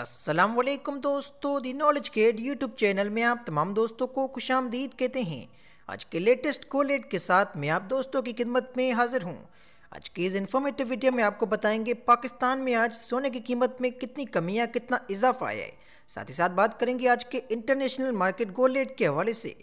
अस्सलाम वालेकुम दोस्तों, the knowledge gate YouTube channel में आप तमाम दोस्तों को खुश आमदीद कहते हैं। आज के लेटेस्ट कोलेट के साथ मैं आप दोस्तों की खिदमत में हाजिर हूँ। आज की इस इन्फॉर्मेटिव वीडियो में आपको बताएँगे पाकिस्तान में आज सोने की कीमत में कितनी कमी या कितना इजाफा आया है। साथ ही साथ बात करेंगे आज के इंटरनेशनल मार्केट गोल्ड रेट के हवाले से।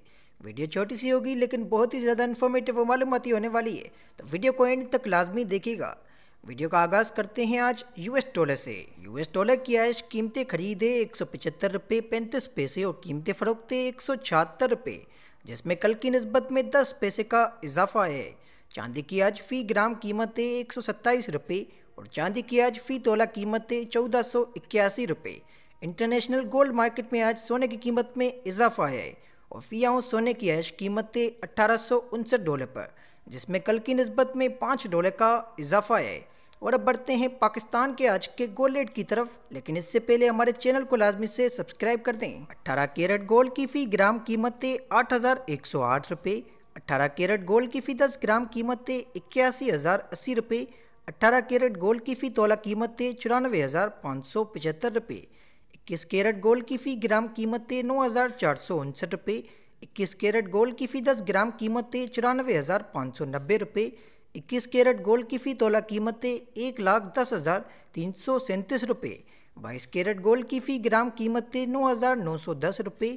वीडियो छोटी सी होगी, लेकिन बहुत ही ज़्यादा इन्फॉर्मेटिव और मालूमती होने वाली है। तो वीडियो को एंड तक लाजमी देखिएगा। वीडियो का आगाज़ करते हैं आज यूएस डॉलर से। यूएस डॉलर की आज कीमतें खरीदे एक सौ पचहत्तर रुपये पैंतीस पैसे और कीमतें फ़रोख्ते एक सौ छिहत्तर रुपये, जिसमें कल की नस्बत में दस पैसे का इजाफा है। चांदी की आज फ़ी ग्राम कीमतें एक सौ सत्ताईस रुपये और चांदी की आज फ़ी तोला कीमतें चौदह सौ इक्यासी रुपये। इंटरनेशनल गोल्ड मार्केट में आज सोने की कीमत में इजाफा है और फ़ी आउंस सोने की आज कीमतें अट्ठारह सौ उनसठ डॉलर पर, जिसमें कल की नस्बत में पाँच डॉलर का इजाफा है। और अब बढ़ते हैं पाकिस्तान के आज के गोल्ड रेट की तरफ़। लेकिन इससे पहले हमारे चैनल को लाजमी से सब्सक्राइब कर दें। 18 कैरेट गोल्ड की फ़ी ग्राम कीमतें आठ हज़ार एक सौ आठ रुपये अट्ठारह कैरेट गोल्ड की फ़ी दस ग्राम कीमतें इक्यासी हज़ार अस्सी रुपये अट्ठारह कैरेट गोल्ड की फ़ी तोला कीमतें चौरानवे हज़ार पाँच सौ पचहत्तर रुपये इक्कीस कैरेट गोल्ड की फ़ी ग्राम कीमतें नौ हज़ार चार सौ उनसठ रुपये इक्कीस कैरेट गोल्ड की फ़ी दस ग्राम कीमतें चौरानवे हज़ार पाँच सौ नब्बे रुपये इक्कीस कैरेट गोल्ड की फ़ी तोला कीमतें एक लाख दस हज़ार तीन सौ सैंतीस रुपये। बाईस कैरेट गोल्ड की फ़ी ग्राम कीमतें नौ हज़ार नौ सौ दस रुपये।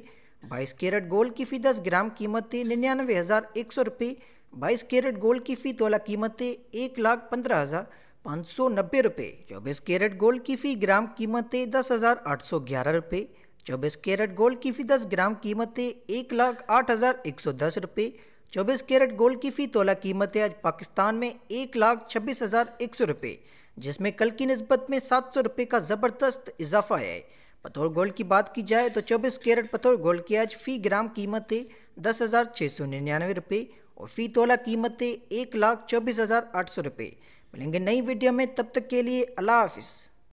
बाईस कैरेट गोल्ड की फ़ी दस ग्राम कीमतें निन्यानवे हज़ार एक सौ रुपये। बाईस कैरेट गोल्ड की फ़ी तोला कीमतें एक लाख पंद्रह हज़ार पाँच सौ नब्बे रुपये। चौबीस कैरेट गोल्ड की फ़ी ग्राम कीमतें दस हज़ार आठ सौ ग्यारह रुपये। चौबीस कैरेट गोल्ड की फ़ी दस ग्राम कीमतें एक लाख आठ हज़ार एक सौ दस रुपये। चौबीस कैरेट गोल्ड की फ़ी तोला कीमत है आज पाकिस्तान में एक लाख छब्बीस हज़ार एक सौ रुपये जिसमें कल की नस्बत में सात सौ रुपये का ज़बरदस्त इजाफा है। पतौर गोल्ड की बात की जाए तो चौबीस कैरेट पतौर गोल्ड की आज फ़ी ग्राम कीमत है दस हज़ार छः सौ निन्यानवे रुपये और फ़ी तोला कीमत है एक लाख चौबीस हज़ार आठ सौ रुपये मिलेंगे नई वीडियो में, तब तक के लिए अल्लाह हाफिज़।